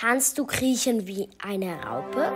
Kannst du kriechen wie eine Raupe?